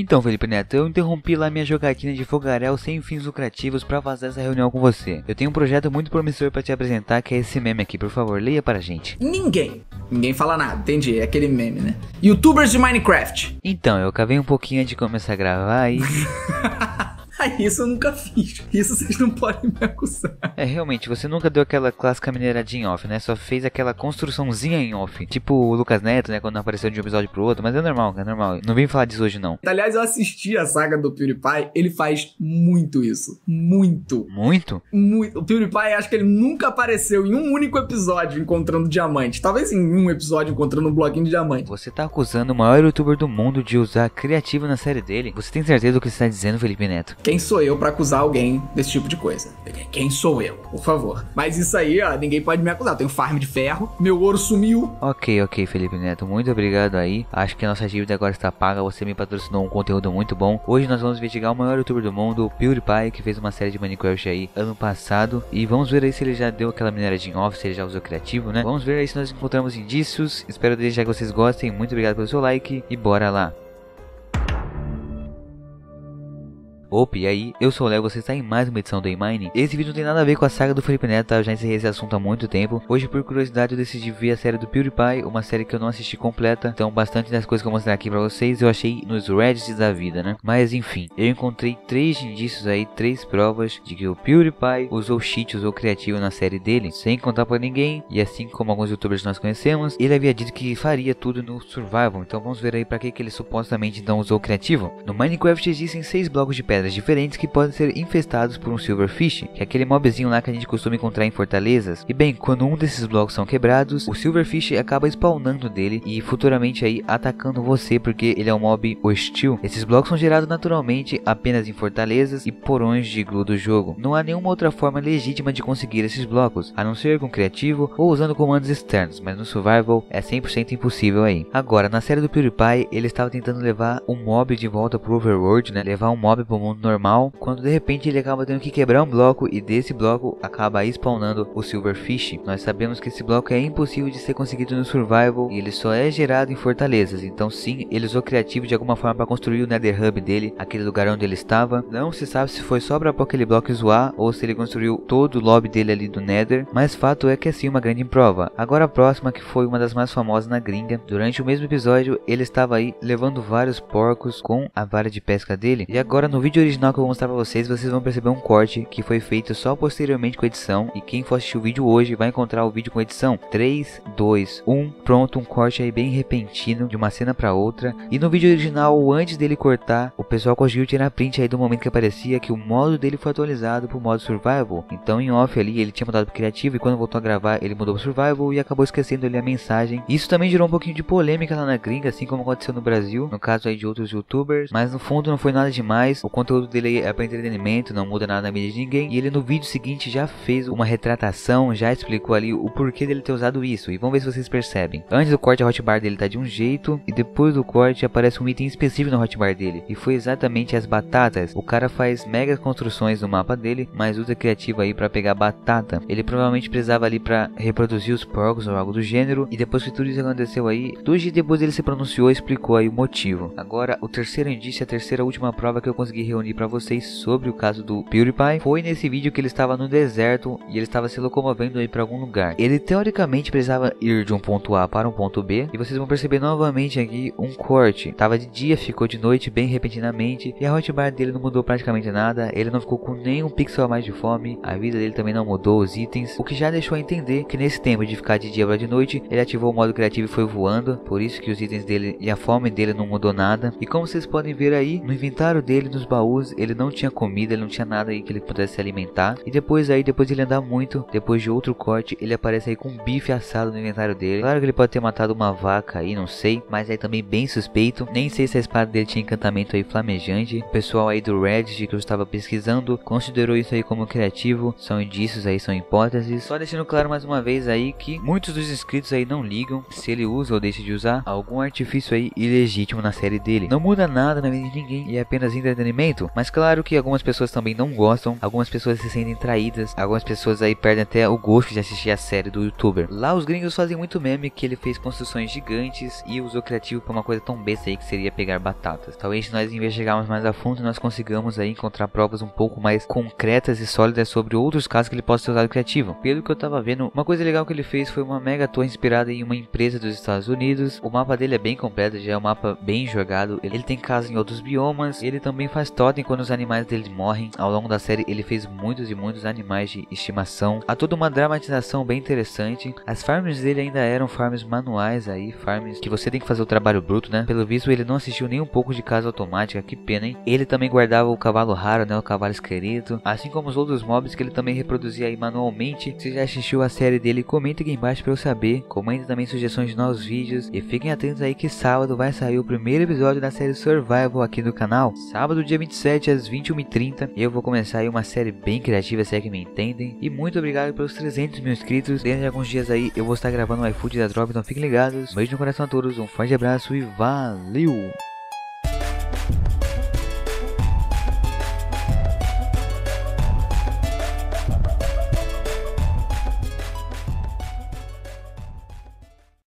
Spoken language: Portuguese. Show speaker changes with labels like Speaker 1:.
Speaker 1: Então, Felipe Neto, eu interrompi lá minha jogatina de fogaréu sem fins lucrativos para fazer essa reunião com você. Eu tenho um projeto muito promissor para te apresentar, que é esse meme aqui, por favor, leia para a gente.
Speaker 2: Ninguém. Ninguém fala nada, entendi. É aquele meme, né? Youtubers de Minecraft.
Speaker 1: Então, eu acabei um pouquinho antes de começar a gravar e.
Speaker 2: isso eu nunca fiz. Isso vocês não podem me acusar.
Speaker 1: É, realmente, você nunca deu aquela clássica mineiradinha em off, né? Só fez aquela construçãozinha em off. Tipo o Lucas Neto, né? Quando apareceu de um episódio pro outro. Mas é normal, é normal. Não vim falar disso hoje, não.
Speaker 2: Aliás, eu assisti a saga do PewDiePie. Ele faz muito isso. Muito.
Speaker 1: Muito?
Speaker 2: Muito. O PewDiePie, acho que ele nunca apareceu em um único episódio encontrando diamante. Talvez em um episódio encontrando um bloquinho de diamante.
Speaker 1: Você tá acusando o maior youtuber do mundo de usar criativo na série dele? Você tem certeza do que você tá dizendo, Felipe Neto?
Speaker 2: Quem sou eu para acusar alguém desse tipo de coisa? Quem sou eu? Por favor. Mas isso aí, ó, ninguém pode me acusar. Eu tenho farm de ferro, meu ouro sumiu.
Speaker 1: Ok, ok, Felipe Neto. Muito obrigado aí. Acho que a nossa dívida agora está paga. Você me patrocinou um conteúdo muito bom. Hoje nós vamos investigar o maior youtuber do mundo, o PewDiePie, que fez uma série de Minecraft aí ano passado. E vamos ver aí se ele já deu aquela mineradinha off, se ele já usou criativo, né? Vamos ver aí se nós encontramos indícios. Espero desde já que vocês gostem. Muito obrigado pelo seu like e bora lá. Opa, e aí? Eu sou o Léo, você está em mais uma edição do A-Mine. Esse vídeo não tem nada a ver com a saga do Felipe Neto, tá? Eu já encerrei esse assunto há muito tempo. Hoje, por curiosidade, eu decidi ver a série do PewDiePie, uma série que eu não assisti completa. Então, bastante das coisas que eu vou mostrar aqui pra vocês, eu achei nos Reddits da vida, né? Mas, enfim, eu encontrei três indícios aí, três provas de que o PewDiePie usou cheat, usou criativo na série dele, sem contar pra ninguém. E assim como alguns youtubers nós conhecemos, ele havia dito que faria tudo no Survival. Então, vamos ver aí pra que, que ele supostamente não usou criativo. No Minecraft existem seis blocos de pedra pedras diferentes que podem ser infestados por um Silverfish, que é aquele mobzinho lá que a gente costuma encontrar em fortalezas. E bem, quando um desses blocos são quebrados, o Silverfish acaba spawnando dele e futuramente aí atacando você porque ele é um mob hostil. Esses blocos são gerados naturalmente apenas em fortalezas e porões de glue do jogo. Não há nenhuma outra forma legítima de conseguir esses blocos, a não ser com criativo ou usando comandos externos, mas no survival é 100% impossível aí. Agora, na série do PewDiePie, ele estava tentando levar um mob de volta pro overworld, né? Levar um mob pro mundo normal, quando de repente ele acaba tendo que quebrar um bloco e desse bloco acaba spawnando o Silverfish. Nós sabemos que esse bloco é impossível de ser conseguido no Survival e ele só é gerado em fortalezas, então sim, ele usou criativo de alguma forma para construir o Nether Hub dele, aquele lugar onde ele estava. Não se sabe se foi só para aquele bloco zoar ou se ele construiu todo o lobby dele ali do Nether, mas fato é que é sim uma grande prova. Agora a próxima que foi uma das mais famosas na gringa, durante o mesmo episódio ele estava aí levando vários porcos com a vara de pesca dele e agora no vídeo vídeo original que eu vou mostrar pra vocês, vocês vão perceber um corte que foi feito só posteriormente com edição. E quem for assistir o vídeo hoje vai encontrar o vídeo com edição. 3, 2, 1, pronto, um corte aí bem repentino de uma cena pra outra. E no vídeo original, antes dele cortar, o pessoal conseguiu tirar print aí do momento que aparecia que o modo dele foi atualizado pro modo survival. Então em off ali, ele tinha mudado pro criativo e quando voltou a gravar, ele mudou pro survival e acabou esquecendo ali a mensagem. Isso também gerou um pouquinho de polêmica lá na gringa, assim como aconteceu no Brasil, no caso aí de outros youtubers. Mas no fundo não foi nada demais. O conteúdo dele é para entretenimento, não muda nada na mídia de ninguém. E ele no vídeo seguinte já fez uma retratação, já explicou ali o porquê dele ter usado isso. E vamos ver se vocês percebem. Antes do corte, a hotbar dele tá de um jeito, e depois do corte aparece um item específico na hotbar dele. E foi exatamente as batatas. O cara faz mega construções no mapa dele, mas usa criativo aí para pegar batata. Ele provavelmente precisava ali para reproduzir os porcos ou algo do gênero. E depois que tudo isso aconteceu aí, dois dias depois ele se pronunciou e explicou aí o motivo. Agora, o terceiro indício, a terceira última prova que eu consegui reunir para vocês sobre o caso do PewDiePie foi nesse vídeo que ele estava no deserto e ele estava se locomovendo aí para algum lugar. Ele teoricamente precisava ir de um ponto A para um ponto B e vocês vão perceber novamente aqui um corte. Tava de dia, ficou de noite bem repentinamente e a hotbar dele não mudou praticamente nada. Ele não ficou com nenhum pixel a mais de fome. A vida dele também não mudou, os itens, o que já deixou a entender que nesse tempo de ficar de dia para de noite, ele ativou o modo criativo e foi voando. Por isso que os itens dele e a fome dele não mudou nada. E como vocês podem ver aí, no inventário dele, nos baús, ele não tinha comida, ele não tinha nada aí que ele pudesse se alimentar. E depois aí, depois de ele andar muito, depois de outro corte, ele aparece aí com um bife assado no inventário dele. Claro que ele pode ter matado uma vaca aí, não sei, mas aí também bem suspeito. Nem sei se a espada dele tinha encantamento aí flamejante. O pessoal aí do Reddit que eu estava pesquisando considerou isso aí como criativo. São indícios aí, são hipóteses. Só deixando claro mais uma vez aí que muitos dos inscritos aí não ligam se ele usa ou deixa de usar algum artifício aí ilegítimo na série dele. Não muda nada na vida de ninguém e é apenas entretenimento momento, mas claro que algumas pessoas também não gostam, algumas pessoas se sentem traídas, algumas pessoas aí perdem até o gosto de assistir a série do youtuber. Lá os gringos fazem muito meme que ele fez construções gigantes e usou criativo para uma coisa tão besta aí que seria pegar batatas. Talvez nós investigarmos mais a fundo nós consigamos aí encontrar provas um pouco mais concretas e sólidas sobre outros casos que ele possa ter usado criativo. Pelo que eu tava vendo, uma coisa legal que ele fez foi uma mega torre inspirada em uma empresa dos Estados Unidos. O mapa dele é bem completo, já é um mapa bem jogado. Ele tem casa em outros biomas. Ele também faz totem quando os animais dele morrem. Ao longo da série ele fez muitos e muitos animais de estimação. Há toda uma dramatização bem interessante. As farms dele ainda eram farms manuais aí, farms que você tem que fazer o trabalho bruto, né? Pelo visto ele não assistiu nem um pouco de casa automática, que pena, hein? Ele também guardava o cavalo raro, né? O cavalo esqueleto, assim como os outros mobs que ele também reproduzia aí manualmente. Se já assistiu a série dele, comenta aqui embaixo para eu saber. Comenta também sugestões de novos vídeos e fiquem atentos aí que sábado vai sair o primeiro episódio da série Survival aqui no canal. Sábado, dia 27 às 21h30, eu vou começar aí uma série bem criativa, se é que me entendem. E muito obrigado pelos 300 mil inscritos. Dentro de alguns dias aí eu vou estar gravando o iFood da Drop, então fiquem ligados. Um beijo no coração a todos, um forte abraço e valeu!